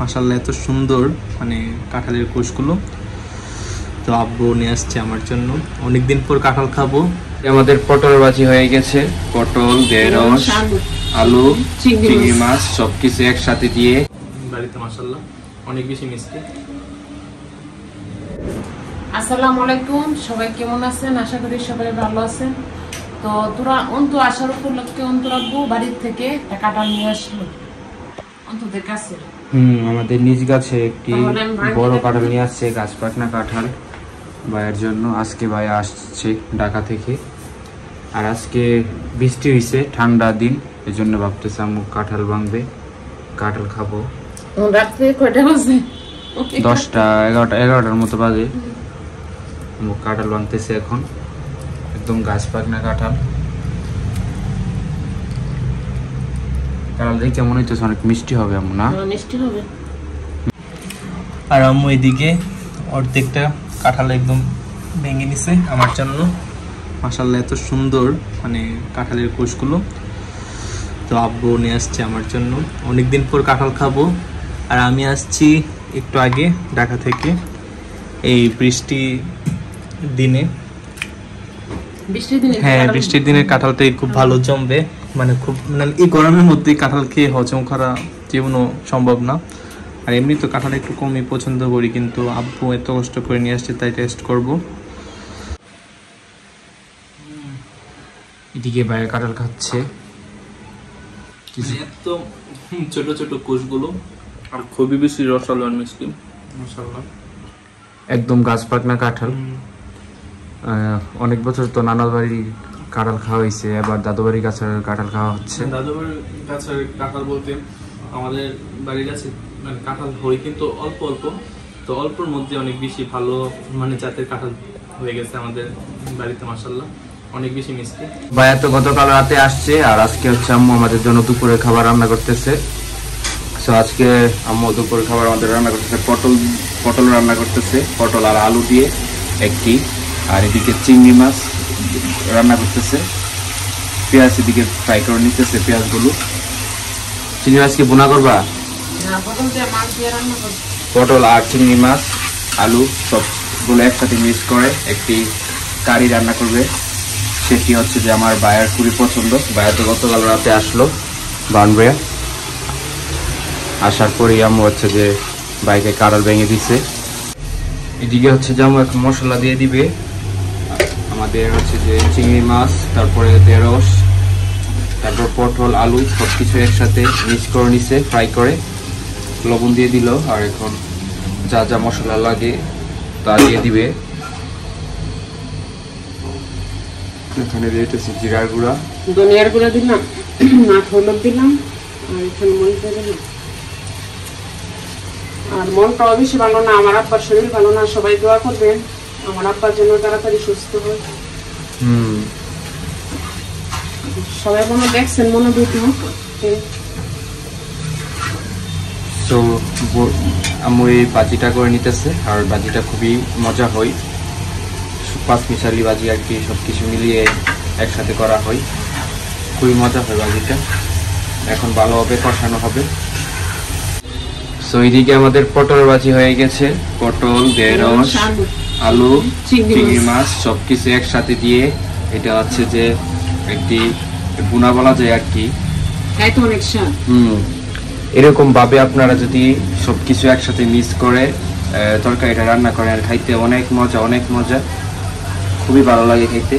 মাসাল্লাহ এত সুন্দর মানে কাঁঠালের কোষগুলো। তো আব্বু নিয়ে আসছে আমার জন্য। অনেকদিন পর কাঁঠাল খাব। আমাদের পটল বাজি হয়ে গেছে। পটল ঢেঁড়স আলু চিংড়ি মাছ। সবকিছু একসাথে দিয়ে। বাড়িতে মাসাল্লাহ অনেক বেশি মিষ্টি। আসসালামু আলাইকুম সবাই কেমন আছেন? আশা করি সবাই ভালো আছেন। তো তোরা অন্তু আসার উপলক্ষে অন্তু রাখব বাড়ির থেকে কাঁঠাল নিয়ে আসলো। অন্তুদের কাছে। হুম আমাদের নিজ গাছে একটি বড়। কাঁঠাল নিয়ে আসছে গাছ পাকনা কাঁঠাল ভাইয়ের জন্য আজকে ভাই আসছে ঢাকা থেকে। আর আজকে বৃষ্টি হয়েছে ঠান্ডা দিন এই জন্য ভাবতেছে আম্মু কাঁঠাল ভাঙবে কাঁঠাল খাব। দশটা এগারোটা এগারোটার মতো বাজে। কাঁঠাল ভাঙতেছে এখন। একদম গাছ পাকনা কাঁঠাল। কাঁঠাল দেখে মনে হইতেছে অনেক মিষ্টি হবে আম্মু না? হ্যাঁ, মিষ্টি হবে। আর আম্মু এদিকে অর্ধেকটা কাঁঠাল একদম ভেঙে নিছে আমার জন্য। মাসাল্লাহ এত সুন্দর মানে কাঁঠালের কোষগুলো। তো আব্বু নিয়ে আসছে আমার জন্য। অনেকদিন পর কাঁঠাল খাব। আর আমি আসছি একটু আগে ঢাকা থেকে এই বৃষ্টি দিনে। হ্যাঁ বৃষ্টির দিনে কাঁঠালটাই খুব ভালো জমবে। মানে খুব মানে এই গরমের মধ্যে কাঁঠাল খেয়ে হজম করা জীবনও সম্ভব না। আর এমনি তো কাঁঠাল একটু কমই পছন্দ করি কিন্তু আব্বু এত কষ্ট করে নিয়ে আসছে তাই টেস্ট করব। এদিকে বাইরে কাঁঠাল খাচ্ছে। এত ছোট ছোট কোষগুলো আর খুবই বেশি রসালো আর মিষ্টি। একদম গাছ পাকনা কাঁঠাল। অনেক বছর তো নানার বাড়ি কাঁঠাল খাওয়া হয়েছে এবার দাদু গাছের কাঁঠাল খাওয়া হচ্ছে। দাদুবার গাছের কাঁঠাল বলতে আমাদের বাড়ির কাছে মানে কাঁঠাল হয় কিন্তু অল্প অল্প তো অল্পর মধ্যে অনেক বেশি ভালো মানে জাতের কাঁঠাল হয়ে গেছে আমাদের বাড়িতে মাসাল্লাহ অনেক বেশি মিষ্টি। ভাইয়া তো গতকাল রাতে আসছে আর আজকে হচ্ছে আম্মু আমাদের জন্য দুপুরে খাবার রান্না করতেছে। তো আজকে আম্মু দুপুরে খাবার আমাদের রান্না করতেছে পটল পটল রান্না করতেছে পটল আর আলু দিয়ে একটি আর এদিকে চিংড়ি মাছ। রান্না করতেছে। পেঁয়াজ এদিকে ফ্রাই করে নিতেছে পেঁয়াজগুলো। চিংড়ি মাছ কি বোনা করবা? পটল আর চিংড়ি মাছ আলু সবগুলো একসাথে মিক্স করে একটি কারি রান্না করবে। সেটি হচ্ছে যে আমার বায়ার খুবই পছন্দ। বায়ার তো গতকাল রাতে আসলো বানবে। আসার পরেই আম্মু হচ্ছে যে বাইকে কারাল ভেঙে দিছে। এদিকে হচ্ছে যে এখন মশলা দিয়ে দিবে। আমাদের হচ্ছে যে চিংড়ি মাছ, তারপরে ঢেঁড়স, তারপর পটল, আলু সব কিছু একসাথে মিক্স করে নিছে ফ্রাই করে। লবণ দিয়ে দিল, আর এখন যা যা মশলা লাগে তা দিয়ে দিবে। এখানে দিয়েছে জিরার গুঁড়া। ধনিয়ার গুঁড়া দিলাম, আর হলুদ দিলাম, আর এখানে মরিচ দিলাম। আর মনটাও বেশি ভালো না, আমার আব্বার শরীর ভালো না, সবাই দোয়া করবেন। আমার আব্বার জন্য তাড়াতাড়ি সুস্থ হয়। সবাই দেখছেন মনে ভিডিও তো আম্মু এই বাজিটা করে নিতেছে আর বাজিটা খুবই মজা হয়। পাঁচ মিশালি বাজি আর কি সব কিছু মিলিয়ে একসাথে করা হয়। খুবই মজা হয় বাজিটা। এখন ভালোভাবে কষানো হবে। তো এইদিকে আমাদের পটল বাজি হয়ে গেছে। পটল ঢেঁড়স। আলু চিংড়ি মাছ। সব কিছু একসাথে দিয়ে এটা হচ্ছে যে একটি বুনা বলা যায় আর কি। হুম। এরকম ভাবে আপনারা যদি সবকিছু একসাথে মিস করে তরকারিটা রান্না করেন আর খাইতে অনেক মজা অনেক মজা। খুবই ভালো লাগে খাইতে